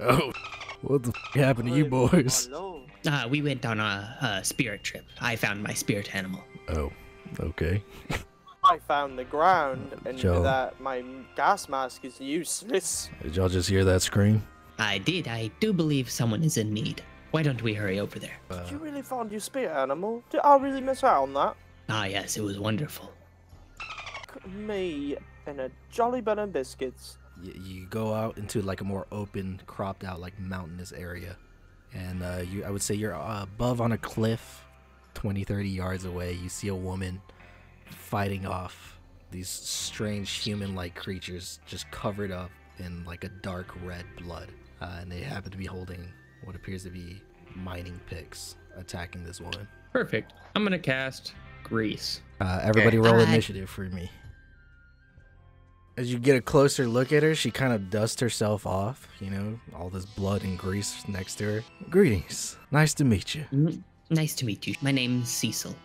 Oh, what the f- happened to you boys? Hello. Uh, we went on a, a spirit trip. I found my spirit animal. Oh, okay. I found the ground and Joe. that my gas mask is useless. Did y'all just hear that scream? I did. I do believe someone is in need. Why don't we hurry over there? Uh, Did you really find your spirit animal? Did I really miss out on that? Ah, yes, it was wonderful. Me and a jolly bun of biscuits. Y- you go out into like a more open, cropped out, like mountainous area, and uh, you, I would say you're uh, above on a cliff, 20, 30 yards away. You see a woman fighting off these strange human-like creatures, just covered up in like a dark red blood, uh, and they happen to be holding what appears to be mining picks, attacking this woman. Perfect. I'm gonna cast Grease. Uh, everybody roll I- initiative for me. As you get a closer look at her, she kind of dusts herself off, you know, all this blood and grease next to her. Greetings. Nice to meet you. Mm, Nice to meet you. My name's Cecil.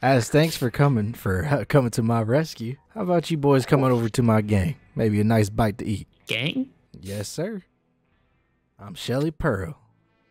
As thanks for coming for uh, coming to my rescue. How about you boys coming over to my gang? Maybe a nice bite to eat. Gang? Yes, sir. I'm Shelly Pearl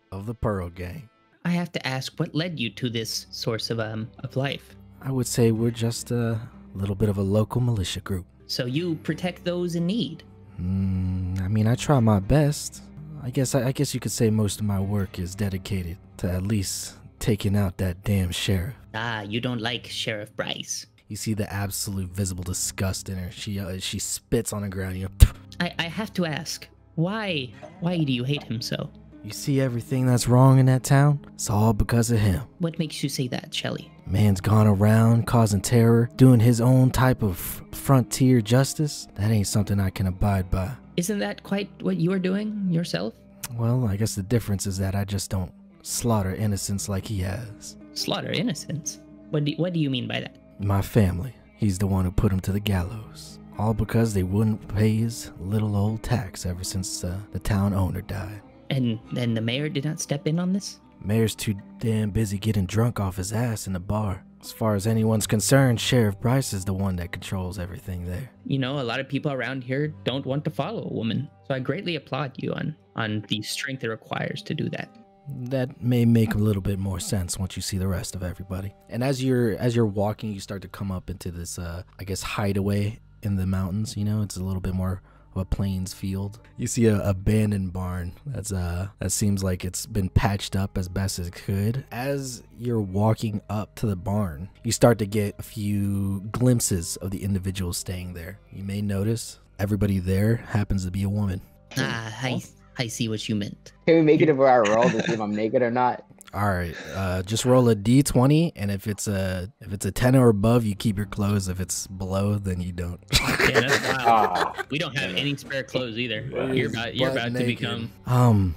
of the Pearl Gang. I have to ask, what led you to this source of um of life? I would say we're just a little bit of a local militia group. So you protect those in need. Mm, I mean, I try my best. I guess I, I guess you could say most of my work is dedicated to at least taking out that damn sheriff. Ah, you don't like Sheriff Bryce. You see the absolute visible disgust in her. She uh, she spits on the ground. You know, I, I have to ask, why why do you hate him so? You see everything that's wrong in that town. It's all because of him. What makes you say that, Shelly? Man's gone around causing terror, doing his own type of frontier justice. That ain't something I can abide by. Isn't that quite what you are doing yourself? Well, I guess the difference is that I just don't slaughter innocents like he has. Slaughter innocents. What do, what do you mean by that? My family. He's the one who put him to the gallows. All because they wouldn't pay his little old tax ever since uh, the town owner died. And then the mayor did not step in on this? Mayor's too damn busy getting drunk off his ass in the bar. As far as anyone's concerned, Sheriff Bryce is the one that controls everything there. You know, a lot of people around here don't want to follow a woman. So I greatly applaud you on on the strength it requires to do that. That may make a little bit more sense once you see the rest of everybody. And as you're as you're walking, you start to come up into this uh I guess hideaway in the mountains, you know, it's a little bit more of a plains field. You see a abandoned barn that's uh that seems like it's been patched up as best as it could. As you're walking up to the barn, you start to get a few glimpses of the individuals staying there. You may notice everybody there happens to be a woman. Ah, I I see what you meant. Can we make it a where I roll to see if I'm naked or not? All right, uh, just roll a d20, and if it's a if it's a ten or above, you keep your clothes. If it's below, then you don't. Yeah, that's wild. Ah, We don't have any spare clothes either. Right. You're about you're about to become Um,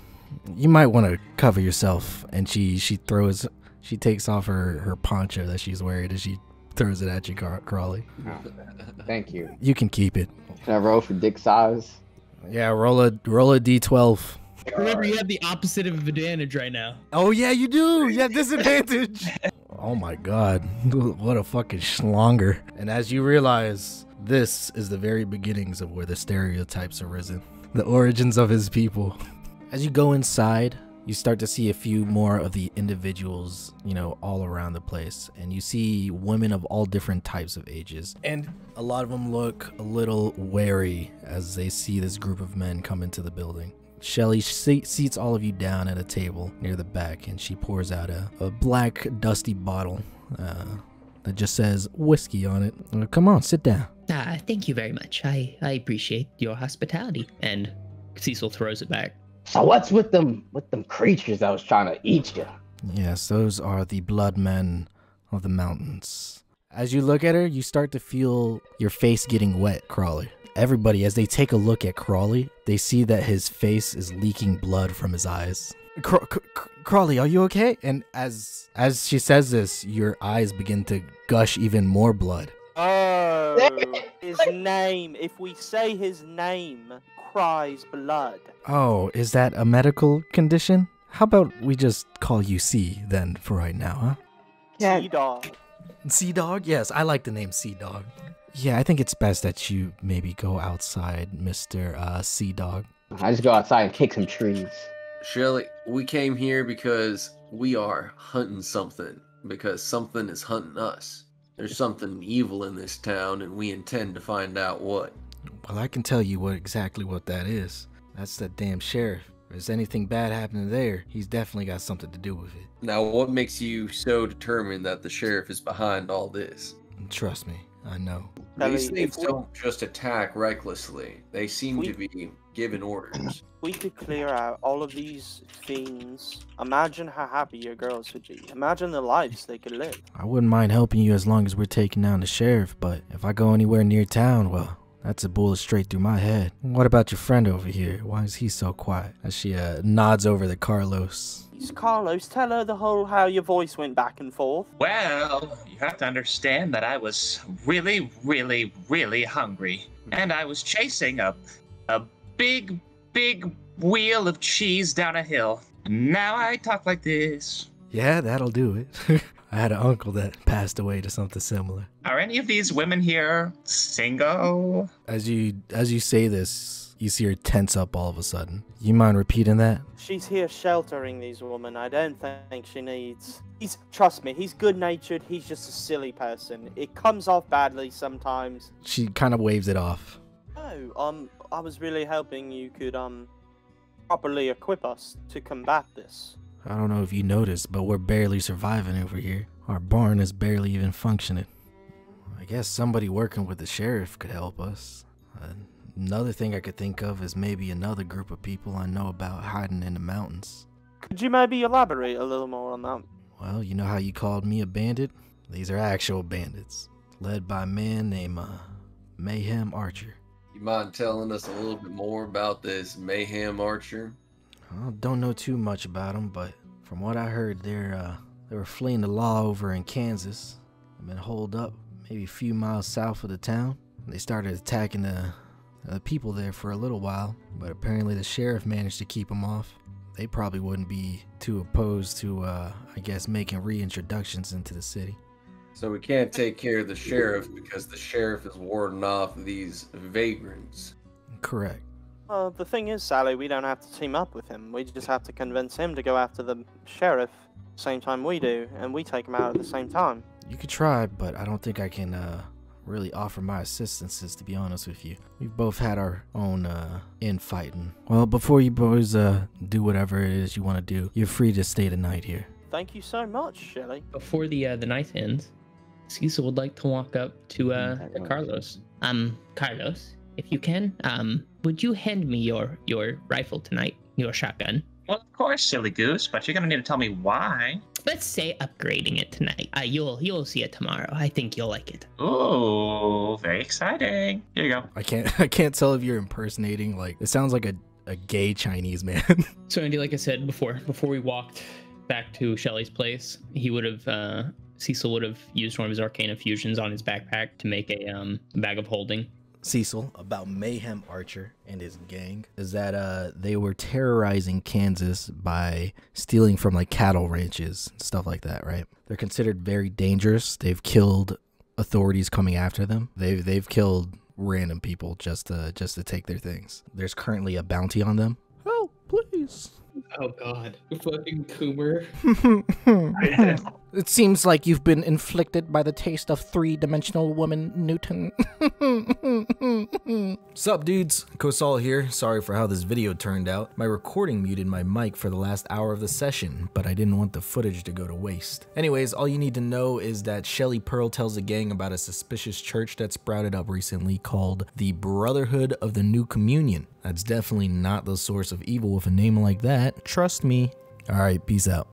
you might want to cover yourself. And she she throws she takes off her her poncho that she's wearing, and she throws it at you, Car- Crawley. thank you. You can keep it. Can I roll for dick size? Yeah, roll a roll a d12. Remember you have the opposite of advantage right now. Oh yeah, you do. You have disadvantage. oh my god, what a fucking schlonger! And as you realize, this is the very beginnings of where the stereotypes arisen, the origins of his people. As you go inside, you start to see a few more of the individuals, you know, all around the place, and you see women of all different types of ages, and a lot of them look a little wary as they see this group of men come into the building. Shelly seats all of you down at a table near the back, and she pours out a, a black, dusty bottle uh, that just says whiskey on it. Uh, come on, sit down. Ah, thank you very much. I I appreciate your hospitality. And Cecil throws it back. So what's with them with them creatures that was trying to eat you? Yes, those are the blood men of the mountains. As you look at her, you start to feel your face getting wet, Crawley. Everybody, as they take a look at Crawley, they see that his face is leaking blood from his eyes. Cra- Cra- Cra- Crawley, are you okay? And as as she says this, your eyes begin to gush even more blood. Oh, his name. If we say his name, cries blood. Oh, is that a medical condition? How about we just call you C then for right now, huh? Yeah. Sea dog. Sea Dog? Yes, I like the name Sea Dog. Yeah, I think it's best that you maybe go outside, Mr. Uh, sea Dog. I just go outside and kick some trees. Shelly, we came here because we are hunting something. Because something is hunting us. There's something evil in this town, and we intend to find out what. Well, I can tell you what exactly what that is. That's that damn sheriff. If there's anything bad happening there, he's definitely got something to do with it. Now, what makes you so determined that the sheriff is behind all this? Trust me, I know. These Ellie, if things we- don't just attack recklessly. They seem We- to be given orders. we could clear out all of these fiends. Imagine how happy your girls would be. Imagine the lives they could live. I wouldn't mind helping you as long as we're taking down the sheriff, but if I go anywhere near town, well, that's a bullet straight through my head. What about your friend over here? Why is he so quiet? As she uh, nods over to Carlos. Please, Carlos, tell her the whole how your voice went back and forth. Well, you have to understand that I was really, really, really hungry. And I was chasing a, a big, big wheel of cheese down a hill. And now I talk like this. Yeah, that'll do it. I had an uncle that passed away to something similar. Are any of these women here single? As you as you say this, you see her tense up all of a sudden. You mind repeating that? She's here sheltering these women. I don't think she needs. He's trust me. He's good natured. He's just a silly person. It comes off badly sometimes. She kind of waves it off. No, um, I was really hoping you could um properly equip us to combat this. I don't know if you noticed, but we're barely surviving over here. Our barn is barely even functioning. I guess somebody working with the sheriff could help us. Uh, another thing I could think of is maybe another group of people I know about hiding in the mountains. Could you maybe elaborate a little more on that? Well, you know how you called me a bandit? These are actual bandits, led by a man named uh, Mayhem Archer. You mind telling us a little bit more about this Mayhem Archer? I don't know too much about them, but from what I heard, they're uh, they were fleeing the law over in Kansas. They've been holed up maybe a few miles south of the town. They started attacking the, the people there for a little while, but apparently the sheriff managed to keep them off. They probably wouldn't be too opposed to, uh, I guess, making reintroductions into the city. So we can't take care of the sheriff because the sheriff is warding off these vagrants. Correct. Well, the thing is, Sally, we don't have to team up with him. We just have to convince him to go after the sheriff same time we do, and we take him out at the same time. You could try, but I don't think I can uh, really offer my assistances, to be honest with you. We've both had our own uh, infighting. Well, before you boys uh, do whatever it is you want to do, you're free to stay the night here. Thank you so much, Shelly. Before the uh, the night ends, Cecil would like to walk up to uh to Carlos. Um, Carlos, if you can, um, would you hand me your your rifle tonight, your shotgun? Well, of course, silly goose, but you're gonna need to tell me why. Let's say upgrading it tonight. Uh, you'll you'll see it tomorrow. I think you'll like it. Oh, very exciting. Here you go. I can't I can't tell if you're impersonating like it sounds like a, a gay Chinese man. So Andy, like I said before, before we walked back to Shelly's place, he would have uh, Cecil would have used one of his arcane fusions on his backpack to make a um, bag of holding. Cecil about Mayhem Archer and his gang is that uh they were terrorizing Kansas by stealing from like cattle ranches and stuff like that, right? They're considered very dangerous. They've killed authorities coming after them. They've they've killed random people just to just to take their things. There's currently a bounty on them. Oh, please. Oh God, fucking Coomer. It seems like you've been inflicted by the taste of three-dimensional woman, Newton. Sup, dudes? Kosal here. Sorry for how this video turned out. My recording muted my mic for the last hour of the session, but I didn't want the footage to go to waste. Anyways, all you need to know is that Shelly Pearl tells the gang about a suspicious church that sprouted up recently called the Brotherhood of the New Communion. That's definitely not the source of evil with a name like that. Trust me. Alright, peace out.